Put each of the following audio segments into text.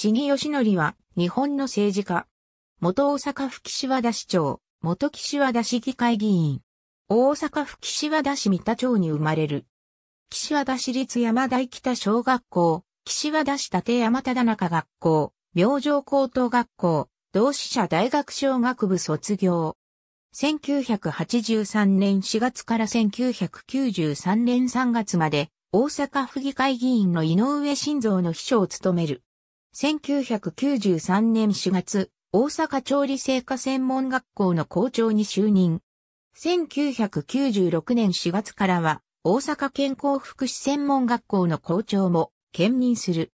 市議義則は日本の政治家。元大阪府岸和田市長、元岸和田市議会議員。大阪府岸和田市三田町に生まれる。岸和田市立山台北小学校、岸和田市立山田中学校、明星高等学校、同志社大学小学部卒業。1983年4月から1993年3月まで大阪府議会議員の井上晋三の秘書を務める。1993年4月、大阪調理製菓専門学校の校長に就任。1996年4月からは、大阪健康福祉専門学校の校長も兼任する。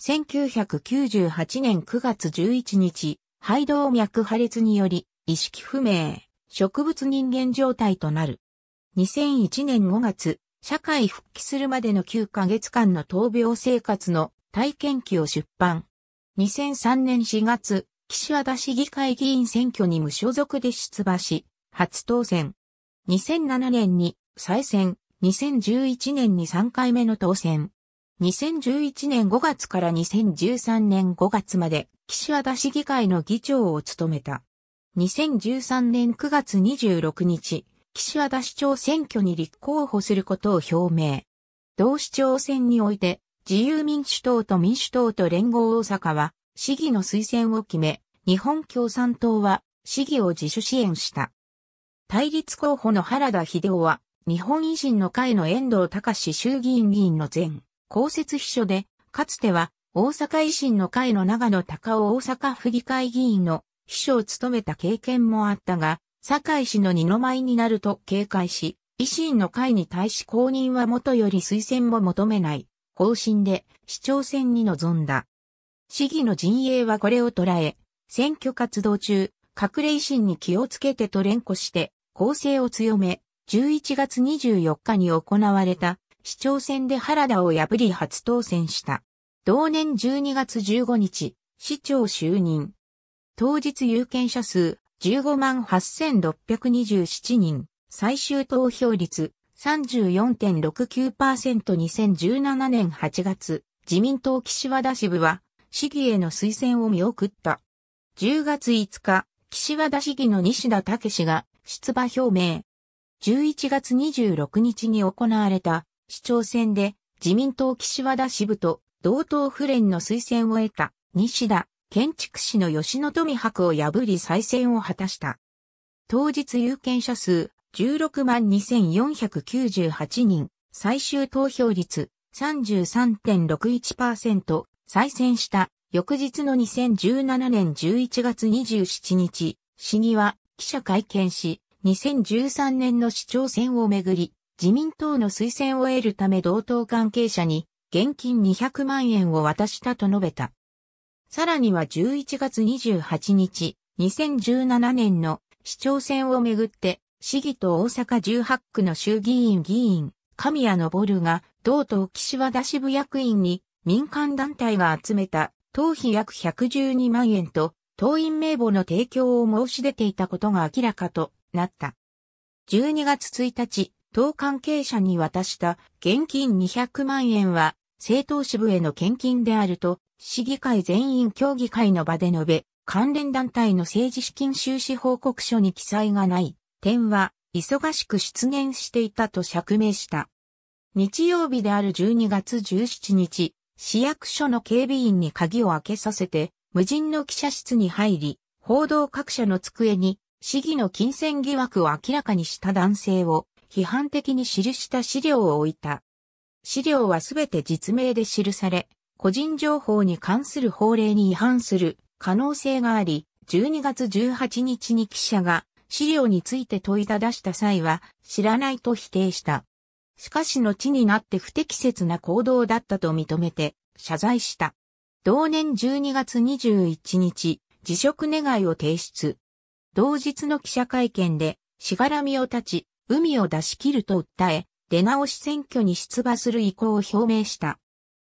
1998年9月11日、肺動脈破裂により意識不明、植物人間状態となる。2001年5月、社会復帰するまでの9ヶ月間の闘病生活の体験記を出版。2003年4月、岸和田市議会議員選挙に無所属で出馬し、初当選。2007年に再選、2011年に3回目の当選。2011年5月から2013年5月まで岸和田市議会の議長を務めた。2013年9月26日、岸和田市長選挙に立候補することを表明。同市長選において自由民主党と民主党と連合大阪は市議の推薦を決め、日本共産党は市議を自主支援した。対立候補の原田秀夫は、日本維新の会の遠藤隆衆議院議員の前、公設秘書で、かつては大阪維新の会の長野隆夫大阪府議会議員の秘書を務めた経験もあったが、堺市の二の舞になると警戒し、維新の会に対し公認は元より推薦も求めない。方針で市長選に臨んだ。市議の陣営はこれを捉え、選挙活動中、隠れ維新に気をつけてと連呼して、攻勢を強め、11月24日に行われた市長選で原田を破り初当選した。同年12月15日、市長就任。当日有権者数15万8627人、最終投票率 34.69%2017 年8月、自民党岸和田支部は、市議への推薦を見送った。10月5日、岸和田市議の西田武氏が出馬表明。11月26日に行われた市長選で自民党岸和田支部と同党府連の推薦を得た西田建築士の吉野富博を破り再選を果たした。当日有権者数16万2498人、最終投票率33.61%、再選した翌日の2017年11月27日、市議は記者会見し、2013年の市長選をめぐり、自民党の推薦を得るため同党関係者に現金200万円を渡したと述べた。さらには11月28日、2017年の市長選をめぐって市議と大阪18区の衆議院議員、神谷昇が、同党岸和田支部役員に民間団体が集めた党費約112万円と党員名簿の提供を申し出ていたことが明らかとなった。12月1日、党関係者に渡した現金200万円は政党支部への献金であると市議会全員協議会の場で述べ、関連団体の政治資金収支報告書に記載がない点は、忙しく出現していたと釈明した。日曜日である12月17日、市役所の警備員に鍵を開けさせて、無人の記者室に入り、報道各社の机に、市議の金銭疑惑を明らかにした男性を、批判的に記した資料を置いた。資料はすべて実名で記され、個人情報に関する法令に違反する可能性があり、12月18日に記者が資料について問いただした際は知らないと否定した。しかし後になって不適切な行動だったと認めて謝罪した。同年12月21日、辞職願を提出。同日の記者会見で、しがらみを断ち、海を出し切ると訴え、出直し選挙に出馬する意向を表明した。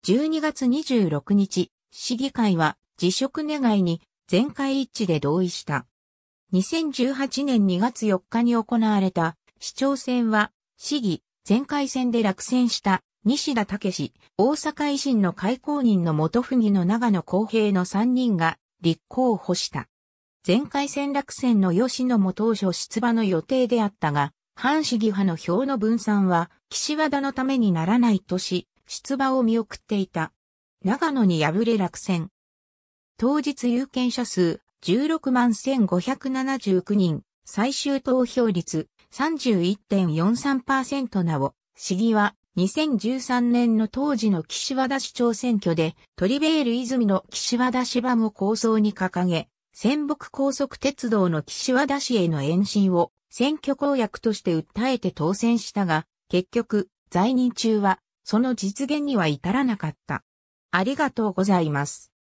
12月26日、市議会は辞職願に全会一致で同意した。2018年2月4日に行われた市長選は市議全回戦で落選した西田武史、大阪維新の開公人の元不義の長野公平の3人が立候補した。前回戦落選の吉野も当初出馬の予定であったが、反市議派の票の分散は岸和田のためにならないとし、出馬を見送っていた。長野に敗れ落選。当日有権者数16万1579人、最終投票率31.43%なお、市議は2013年の当時の岸和田市長選挙でトリベール泉の岸和田芝も構想に掲げ、仙北高速鉄道の岸和田市への延伸を選挙公約として訴えて当選したが、結局、在任中はその実現には至らなかった。ありがとうございます。